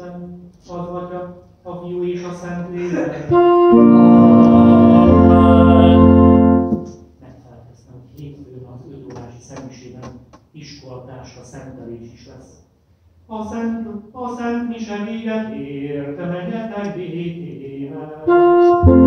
Isten adhatja a fiú és a szent lélek. Megfelelkeztem, hogy hétfőn az öt órási szemmisében szentelés is lesz. A szent, a szent mise véget érte, megyetek békében.